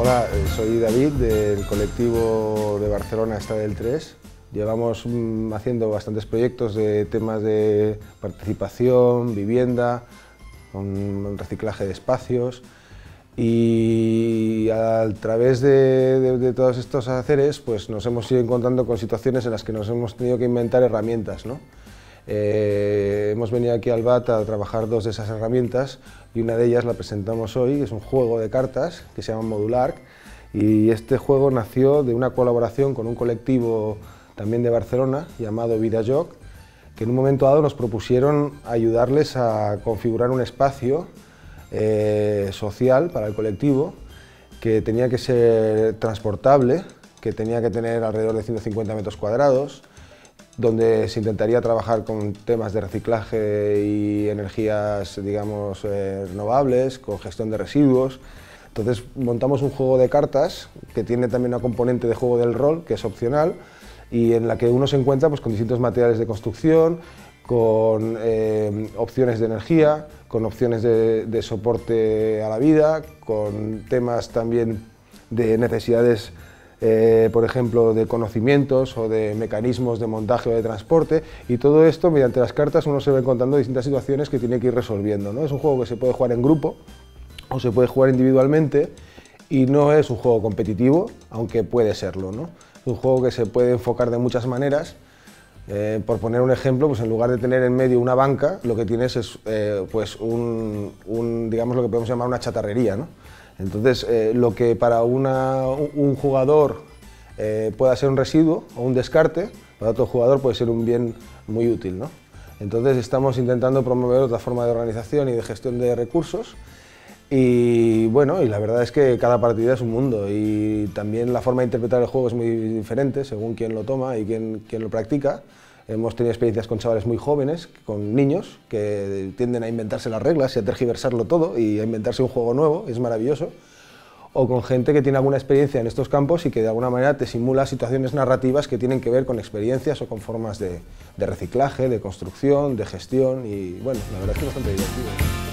Hola, eh, soy David del colectivo de Barcelona Está del 3. Llevamos mm, haciendo bastantes proyectos de temas de participación, vivienda, reciclaje de espacios y a través de, todos estos haceres pues nos hemos ido encontrando con situaciones en las que nos hemos tenido que inventar herramientas. ¿no? Eh, hemos venido aquí al BAT a trabajar dos de esas herramientas y una de ellas la presentamos hoy, es un juego de cartas que se llama Modular y este juego nació de una colaboración con un colectivo también de Barcelona llamado Vida Joc, que en un momento dado nos propusieron ayudarles a configurar un espacio eh, social para el colectivo que tenía que ser transportable, que tenía que tener alrededor de 150 metros cuadrados, donde se intentaría trabajar con temas de reciclaje y energías, digamos, eh, renovables, con gestión de residuos. Entonces montamos un juego de cartas que tiene también una componente de juego del rol, que es opcional, y en la que uno se encuentra pues, con distintos materiales de construcción, con eh, opciones de energía, con opciones de, de soporte a la vida, con temas también de necesidades eh, por ejemplo, de conocimientos o de mecanismos de montaje o de transporte, y todo esto, mediante las cartas, uno se va encontrando distintas situaciones que tiene que ir resolviendo. ¿no? Es un juego que se puede jugar en grupo o se puede jugar individualmente, y no es un juego competitivo, aunque puede serlo. ¿no? Es un juego que se puede enfocar de muchas maneras, eh, por poner un ejemplo, pues en lugar de tener en medio una banca, lo que tienes es eh, pues un, un, digamos lo que podemos llamar una chatarrería. ¿no? Entonces, eh, lo que para un jugador eh, pueda ser un residuo o un descarte, para otro jugador puede ser un bien muy útil. ¿no? Entonces, estamos intentando promover otra forma de organización y de gestión de recursos. Y bueno, y la verdad es que cada partida es un mundo y también la forma de interpretar el juego es muy diferente según quién lo toma y quién, quién lo practica. Hemos tenido experiencias con chavales muy jóvenes, con niños, que tienden a inventarse las reglas y a tergiversarlo todo y a inventarse un juego nuevo, es maravilloso. O con gente que tiene alguna experiencia en estos campos y que de alguna manera te simula situaciones narrativas que tienen que ver con experiencias o con formas de, de reciclaje, de construcción, de gestión y bueno, la verdad es que es bastante divertido.